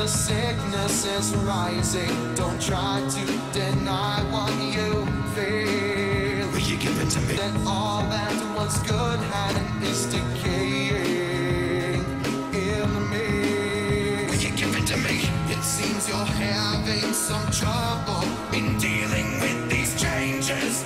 the sickness is rising. Don't try to deny what you feel. Will you give it to me? That all that was good had is decaying in me. Will you give it to me? It seems you're having some trouble In dealing with these changes,